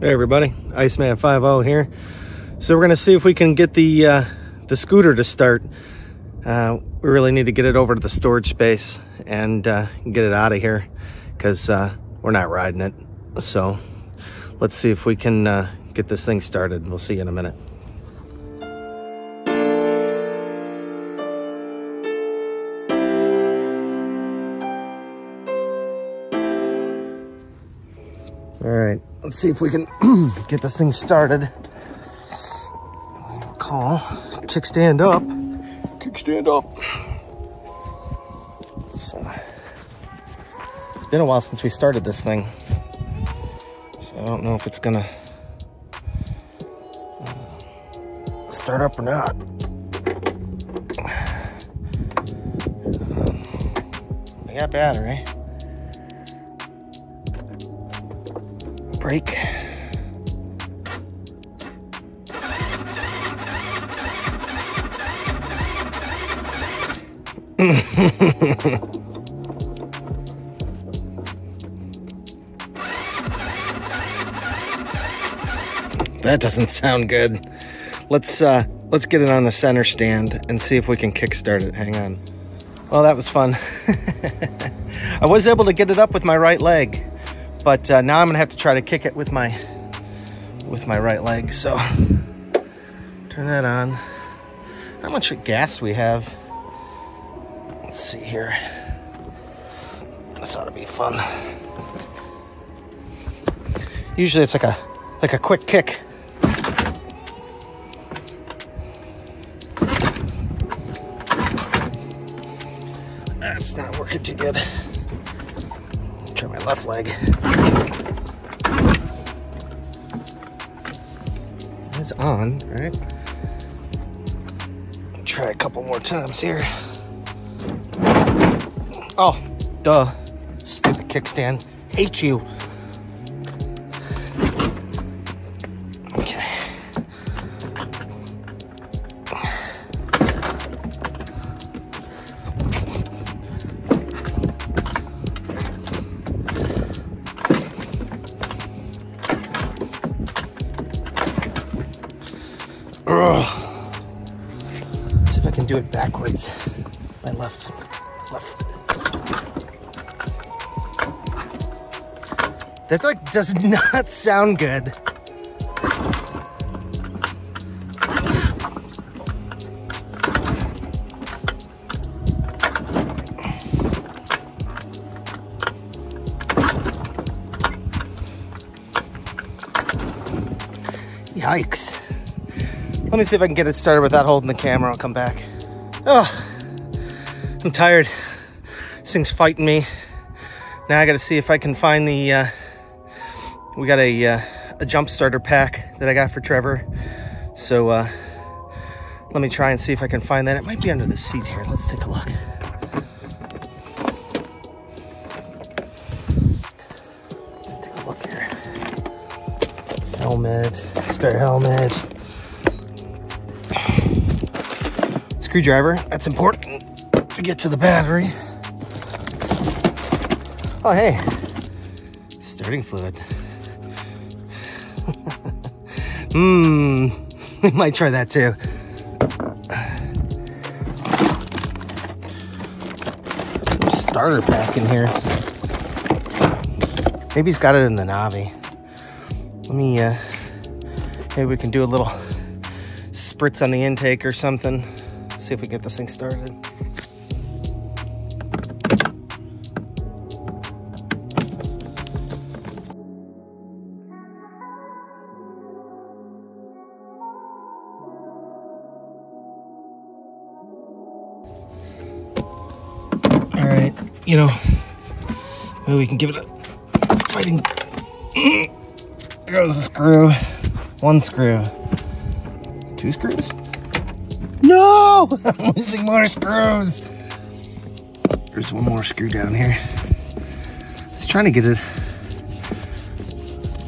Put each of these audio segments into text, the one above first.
Hey everybody, Iceman 50 here. So we're gonna see if we can get the uh, the scooter to start. Uh, we really need to get it over to the storage space and uh, get it out of here because uh, we're not riding it. So let's see if we can uh, get this thing started. We'll see you in a minute. All right, let's see if we can get this thing started. Call, kickstand up, kickstand up. It's, it's been a while since we started this thing, so I don't know if it's gonna uh, start up or not. I got battery. Brake. that doesn't sound good. Let's uh let's get it on the center stand and see if we can kickstart it. Hang on. Well, that was fun. I was able to get it up with my right leg, but uh, now I'm gonna have to try to kick it with my with my right leg. So turn that on. How much gas we have? Let's see here. This ought to be fun. Usually it's like a like a quick kick. That's not working too good. Left leg. It's on, right? Try a couple more times here. Oh, duh. Stupid kickstand. Hate you. My left, left. That like does not sound good. Yikes. Let me see if I can get it started without holding the camera. I'll come back. Oh, I'm tired. This thing's fighting me. Now I got to see if I can find the. Uh, we got a uh, a jump starter pack that I got for Trevor. So uh, let me try and see if I can find that. It might be under the seat here. Let's take a look. Take a look here. Helmet, spare helmet. Screwdriver, that's important to get to the battery. Oh, hey, starting fluid. Hmm, we might try that too. Starter pack in here. Maybe he's got it in the Navi. Let me, uh, maybe we can do a little spritz on the intake or something. See if we get this thing started. All right, you know, maybe we can give it a fighting. There goes a screw. One screw. Two screws? No! I'm losing more screws. There's one more screw down here. I was trying to get it.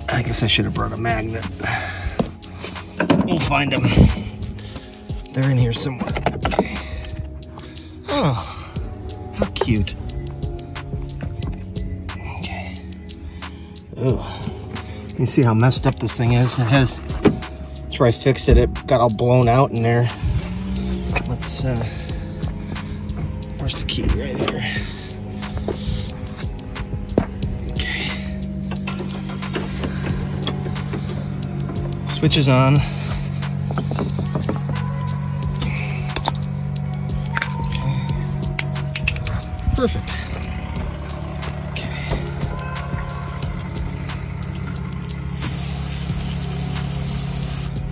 I guess I should have brought a magnet. We'll find them. They're in here somewhere. Okay. Oh, how cute. Okay. Ooh, You see how messed up this thing is? It has, that's where I fixed it. It got all blown out in there. Uh, where's the key? Right here. Okay. Switch is on. Perfect. Okay.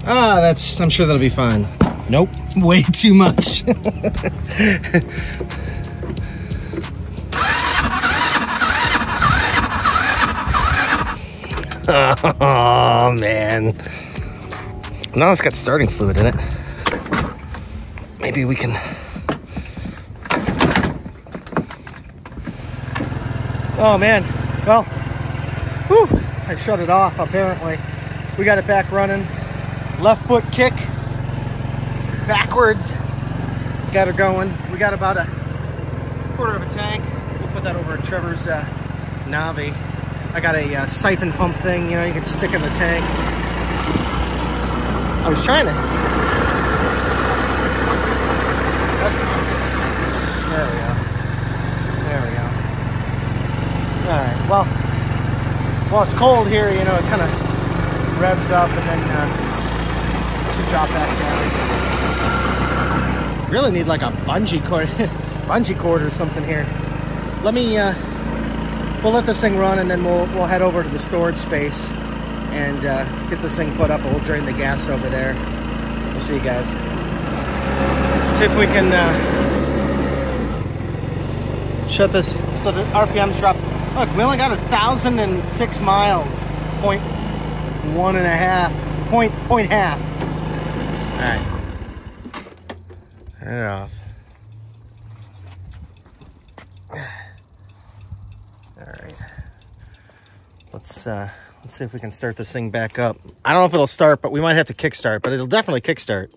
Ah, that's, I'm sure that'll be fine. Nope, way too much. oh, man. Now it's got starting fluid in it. Maybe we can Oh man, well, whew, I shut it off apparently. We got it back running. Left foot kick, backwards. Got her going. We got about a quarter of a tank. We'll put that over at Trevor's uh, Navi. I got a uh, siphon pump thing, you know, you can stick in the tank. I was trying to. That's there we go. There we go. All right, well, well, it's cold here, you know, it kind of revs up and then uh, should drop back down. Really need like a bungee cord, bungee cord or something here. Let me, uh, we'll let this thing run and then we'll, we'll head over to the storage space and uh, get this thing put up we'll drain the gas over there. We'll see you guys. See if we can uh, shut this so the RPMs drop Look, we only got a thousand and six miles. Point one and a half. Point point half. Alright. Turn it off. Alright. Let's uh let's see if we can start this thing back up. I don't know if it'll start, but we might have to kickstart, but it'll definitely kickstart.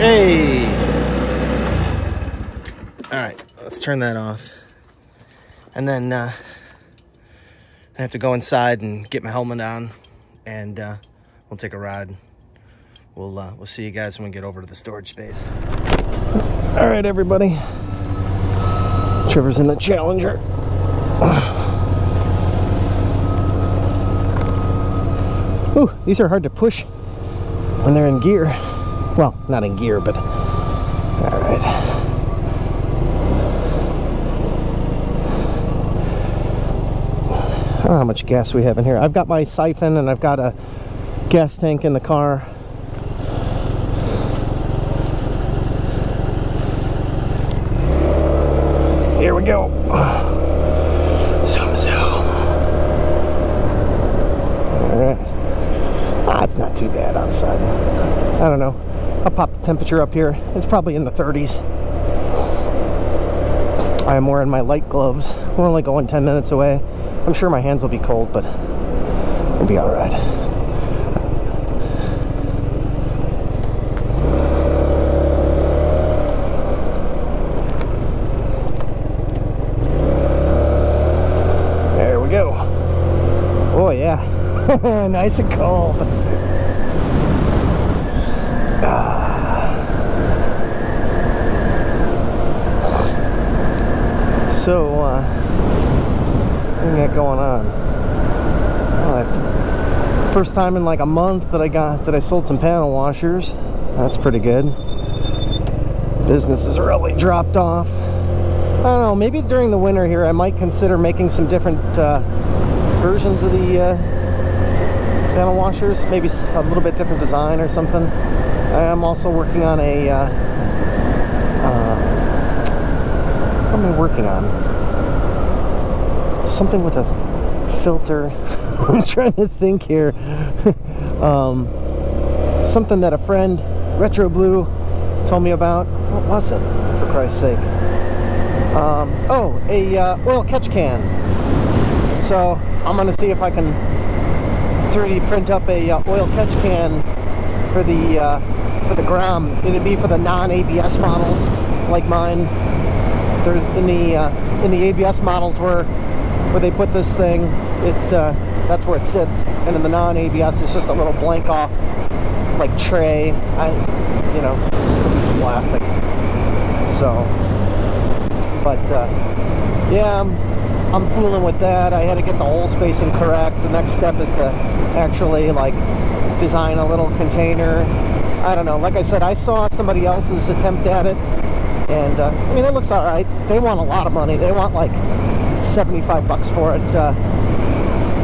Hey! All right, let's turn that off. And then uh, I have to go inside and get my helmet on and uh, we'll take a ride. We'll, uh, we'll see you guys when we get over to the storage space. All right, everybody. Trevor's in the Challenger. Ooh, these are hard to push when they're in gear. Well, not in gear, but all right. I don't know how much gas we have in here. I've got my siphon and I've got a gas tank in the car. Here we go. Zoom zoom. Alright. Ah, it's not too bad outside. I don't know. I'll pop the temperature up here. It's probably in the 30s. I am wearing my light gloves. We're only going 10 minutes away. I'm sure my hands will be cold, but we'll be all right. There we go. Oh yeah, nice and cold. So, uh, we got going on? Well, first time in like a month that I got that I sold some panel washers. That's pretty good. Business has really dropped off. I don't know, maybe during the winter here I might consider making some different uh, versions of the uh, panel washers. Maybe a little bit different design or something. I am also working on a... Uh what am I working on? something with a filter. I'm trying to think here. um, something that a friend, Retro Blue, told me about. What was it, for Christ's sake? Um, oh, a uh, oil catch can. So I'm gonna see if I can 3D print up a uh, oil catch can for the uh, for the Grom. It'd be for the non-ABS models like mine. There's in the uh, in the ABS models where where they put this thing it uh, that's where it sits, and in the non-ABS, it's just a little blank off like tray. I, you know, just a piece of plastic. So, but uh, yeah, I'm, I'm fooling with that. I had to get the hole spacing correct. The next step is to actually like design a little container. I don't know. Like I said, I saw somebody else's attempt at it, and uh, I mean, it looks all right. They want a lot of money. They want like 75 bucks for it. Uh,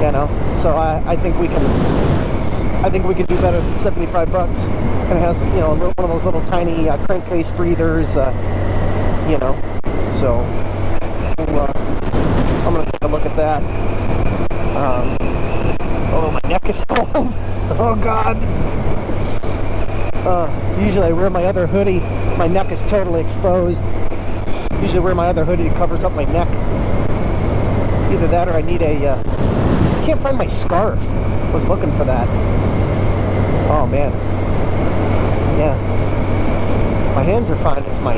you know, so I, I think we can. I think we can do better than 75 bucks. And it has, you know, little, one of those little tiny uh, crankcase breathers, uh, you know. So we'll, uh, I'm gonna take a look at that. Um, oh, my neck is cold. oh God. Uh, usually I wear my other hoodie. My neck is totally exposed. Usually I wear my other hoodie that covers up my neck. Either that or I need a. Uh, I can't find my scarf. I was looking for that. Oh man. Yeah. My hands are fine. It's my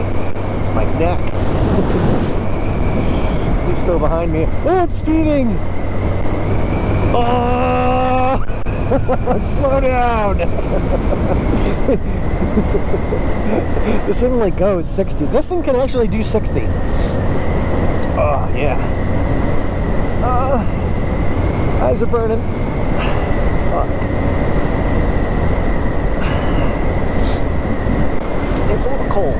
it's my neck. He's still behind me. Oh, I'm speeding. Oh! Slow down. this thing only goes 60. This thing can actually do 60. Oh yeah. Uh, eyes are burning. Fuck. It's a little cold.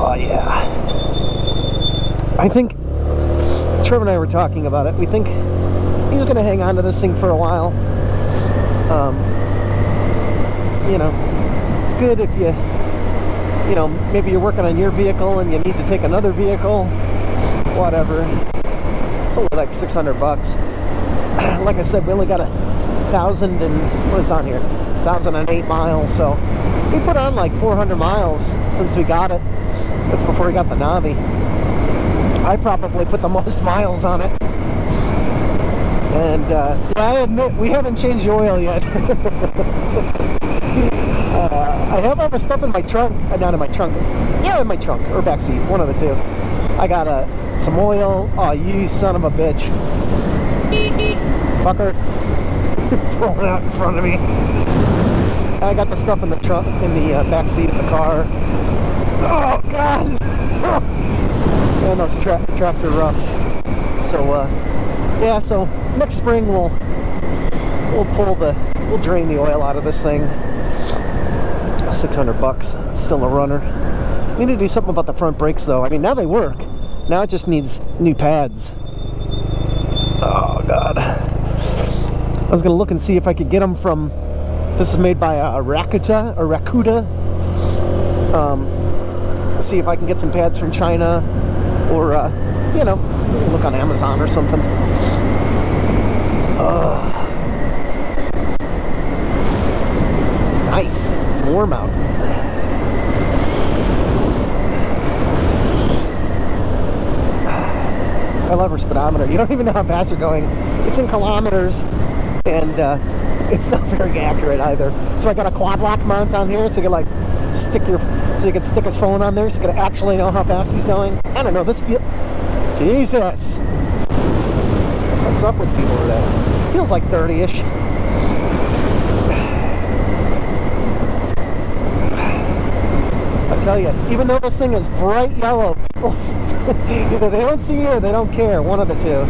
Oh yeah. I think Trevor and I were talking about it. We think he's to hang on to this thing for a while. Um, you know, it's good if you, you know, maybe you're working on your vehicle and you need to take another vehicle, whatever. It's only like 600 bucks. like I said, we only got a thousand and what is on here? 1,008 miles. So we put on like 400 miles since we got it. That's before we got the Navi. I probably put the most miles on it. And uh, yeah, I admit we haven't changed the oil yet. uh, I have all the stuff in my trunk, uh, not in my trunk. Yeah, in my trunk or back seat, one of the two. I got uh, some oil. Oh, you son of a bitch, fucker, pulling out in front of me. I got the stuff in the trunk, in the uh, back seat of the car. Oh God! Man, those tra tracks are rough. So, uh, yeah. So next spring we'll we'll pull the we'll drain the oil out of this thing. 600 bucks. Still a runner. Need to do something about the front brakes though. I mean, now they work. Now it just needs new pads. Oh God. I was gonna look and see if I could get them from this is made by uh, Rakuta or Rakuta. Um, see if I can get some pads from China or, uh, you know, look on Amazon or something. Nice. It's warm out. I love her speedometer. You don't even know how fast you're going. It's in kilometers, and uh, it's not very accurate either. So I got a quad lock mount on here, so you can like stick your, so you can stick his phone on there, so you can actually know how fast he's going. I don't know. This feel, Jesus, what's up with people today? Feels like 30ish. I tell you, even though this thing is bright yellow, people either they don't see you or they don't care. One of the two.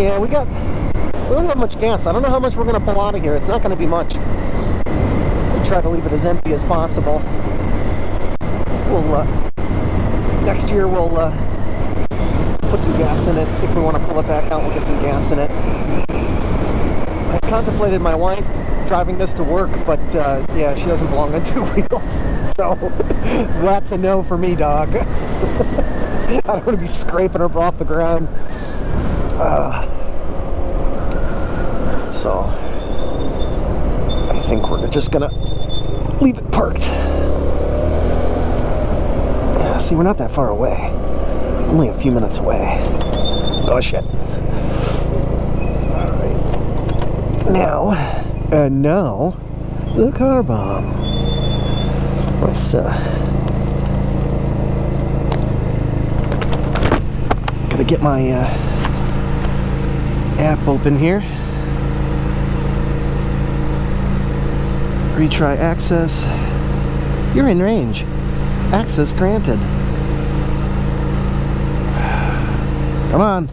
Yeah, we got, we don't have much gas. I don't know how much we're going to pull out of here. It's not going to be much. We'll try to leave it as empty as possible. We'll, uh, next year we'll uh, put some gas in it. If we want to pull it back out, we'll get some gas in it. I contemplated my wife driving this to work, but uh, yeah, she doesn't belong on two wheels. So that's a no for me, dog. I don't want to be scraping her off the ground. Uh, so I think we're just gonna leave it parked. See, we're not that far away. Only a few minutes away. Oh shit. Alright. Now, and now, the car bomb. Let's uh, gotta get my uh, app open here. Retry access. You're in range. Access granted. Come on.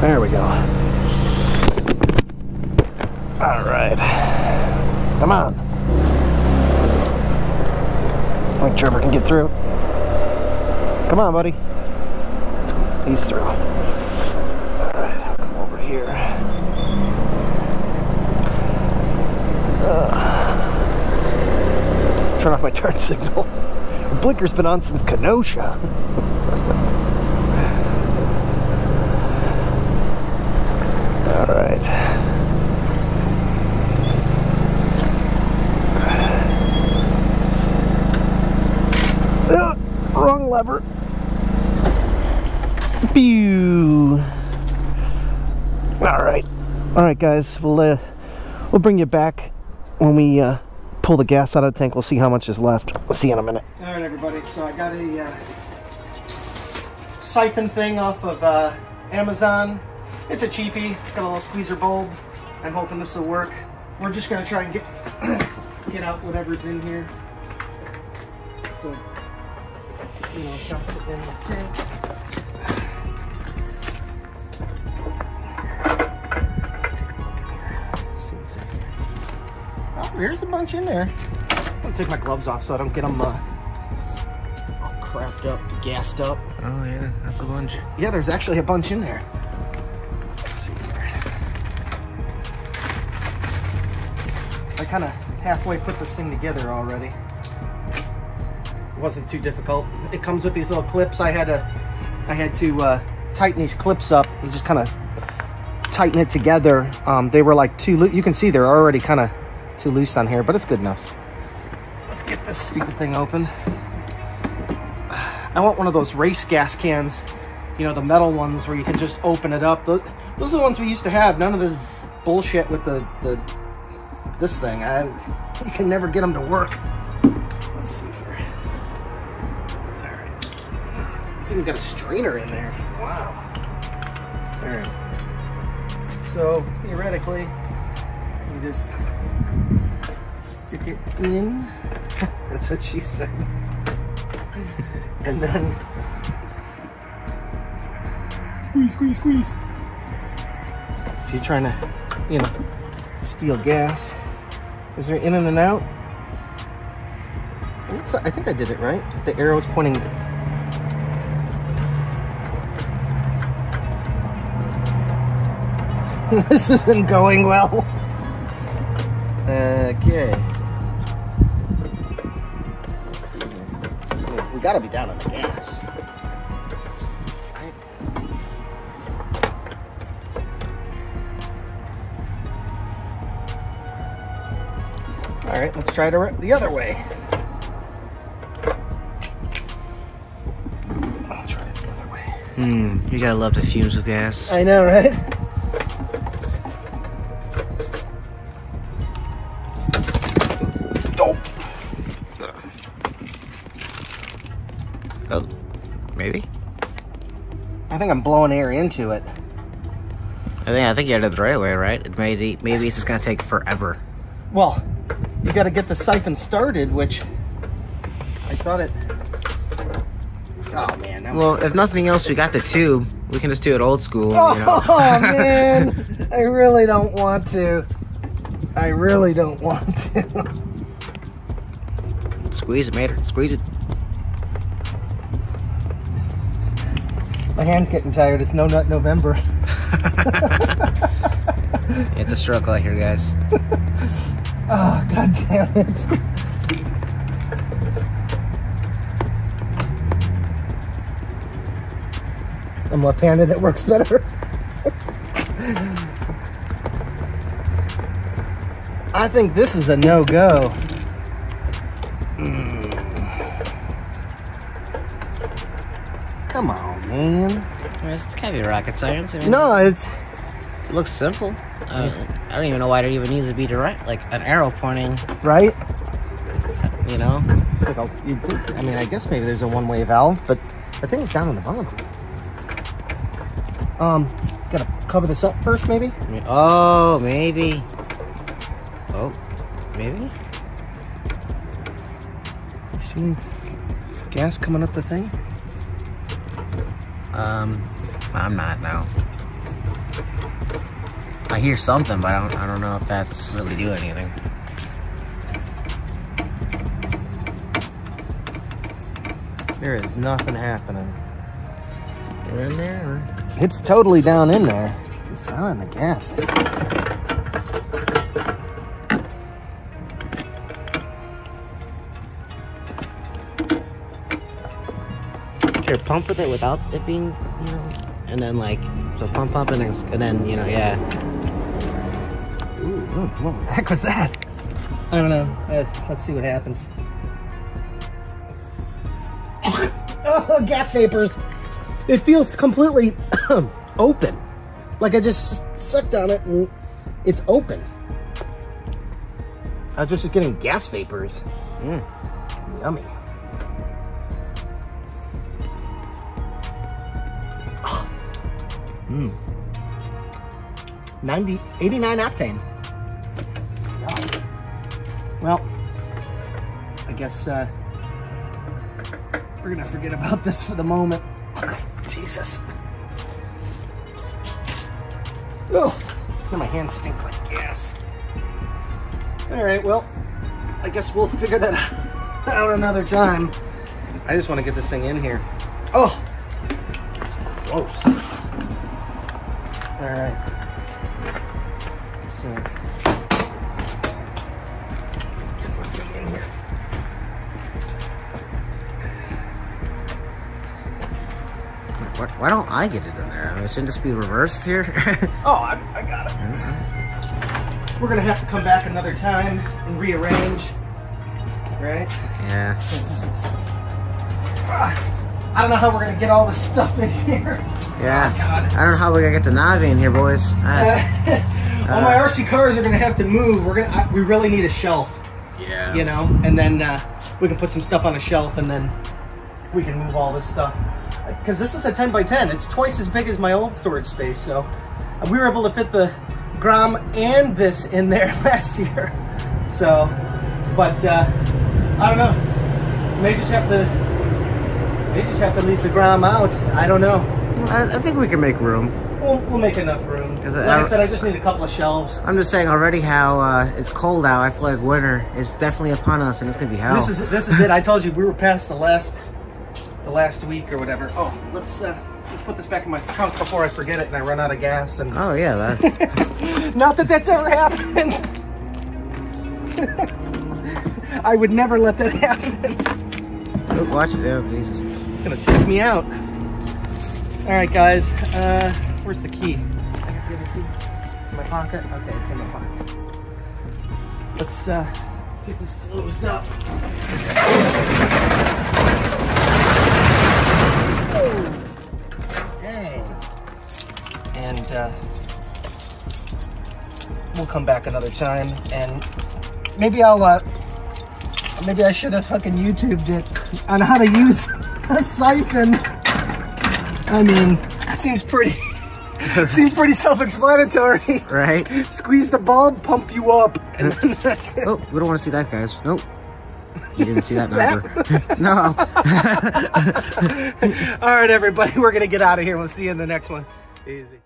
There we go. All right. Come on. Make Trevor can get through. Come on, buddy. He's through. All right, come over here. Turn off my turn signal. Blinker's been on since Kenosha. All right. Uh, wrong lever. Pew. All right. All right, guys. We'll uh, we'll bring you back when we uh, pull the gas out of the tank. We'll see how much is left. We'll see in a minute. All right, everybody. So I got a uh, siphon thing off of uh, Amazon. It's a cheapie. It's got a little squeezer bulb. I'm hoping this will work. We're just gonna try and get get out whatever's in here. So you know, it's not sitting in the tank. There's a bunch in there. I'm gonna take my gloves off so I don't get them uh, all crapped up, gassed up. Oh yeah, that's a bunch. Yeah, there's actually a bunch in there. Let's see here. I kind of halfway put this thing together already. It wasn't too difficult. It comes with these little clips. I had to, I had to uh, tighten these clips up. You just kind of tighten it together. Um, they were like too. loo- You can see they're already kind of too loose on here, but it's good enough. Let's get this stupid thing open. I want one of those race gas cans, you know, the metal ones where you can just open it up. Those, those are the ones we used to have. None of this bullshit with the, the this thing. I, you can never get them to work. Let's see here. All right. It's even got a strainer in there. Wow. All right. So theoretically, you just it in. That's what she said and then squeeze, squeeze, squeeze. If you're trying to, you know, steal gas, is there in and an out? It looks like, I think I did it right. The arrow's pointing. this isn't going well. Okay. Gotta be down on the gas. All right, let's try it the other way. I'll try it the other way. Hmm, you gotta love the fumes of gas. I know, right? I think I'm blowing air into it. I think I think you did it the right way, right? It maybe maybe it's just gonna take forever. Well, you got to get the siphon started, which I thought it. Oh man! I'm... Well, if nothing else, we got the tube. We can just do it old school. You know? Oh man! I really don't want to. I really don't want to. Squeeze it, Mater. Squeeze it. My hand's getting tired. It's no nut November. It's a struggle out here, guys. Oh god damn it! I'm left-handed. It works better. I think this is a no-go. Mm. Come on, man. It's gotta be rocket science. I mean, No, it's looks simple. Uh, I don't even know why there even needs to be direct, like an arrow pointing. Right? You know. It's like a, you I mean, I guess maybe there's a one-way valve, but the thing's down in the bottom. Um, gotta cover this up first, maybe? Oh, maybe. Oh, maybe. See gas coming up the thing? Um, I'm not now. I hear something, but I don't. I don't know if that's really doing anything. There is nothing happening. You're in there. Or? It's totally down in there. It's down in the gas. Pump with it without it being, you know, and then like, so pump up and then, and then you know, yeah. Ooh, what the heck was that? I don't know. Uh, let's see what happens. oh, gas vapors. It feels completely open. Like I just sucked on it and it's open. I was just getting gas vapors. Mm. Yummy. Mmm. 90, 89 octane. Well, I guess uh, we're gonna forget about this for the moment. Jesus. Oh, now my hands stink like gas. All right, well, I guess we'll figure that out another time. I just want to get this thing in here. Oh, gross. All right. So let's get this thing in here. Why, why don't I get it in there? I mean, shouldn't this be reversed here? Oh, I, I got it. We're gonna have to come back another time and rearrange, right? yeah. Ah, I don't know how we're gonna get all this stuff in here. Yeah. Oh, I don't know how we're gonna get the Navi in here, boys. Uh, all my RC cars are gonna have to move. We're gonna. I, we really need a shelf, yeah. you know, and then uh, we can put some stuff on a shelf, and then we can move all this stuff. Because this is a 10 by 10. It's twice as big as my old storage space, so we were able to fit the Grom and this in there last year. So, but uh, I don't know. May just have to. May just have to leave the Grom out. I don't know. I, I think we can make room. We'll, we'll make enough room. Like I said, I just need a couple of shelves. I'm just saying already how uh, it's cold out. I feel like winter is definitely upon us, and it's gonna be hell. This is this is it. I told you we were past the last the last week or whatever. Oh, let's uh, let's put this back in my trunk before I forget it and I run out of gas. And oh yeah, that. not that that's ever happened. I would never let that happen. oh, watch it. Oh Jesus. It's gonna take me out. All right, guys. Uh, where's the key? I got the other key in my pocket. Okay, it's in my pocket. Let's uh, let's get this closed up. Dang. And uh, we'll come back another time, and maybe I'll uh, maybe I should have fucking YouTubed it on how to use a siphon. I mean, seems pretty seems pretty self-explanatory. Right. Squeeze the bulb, pump you up, and then that's it. Oh, we don't want to see that, guys. Nope. You didn't see that number. no. All right, everybody, we're gonna get out of here. We'll see you in the next one. Easy.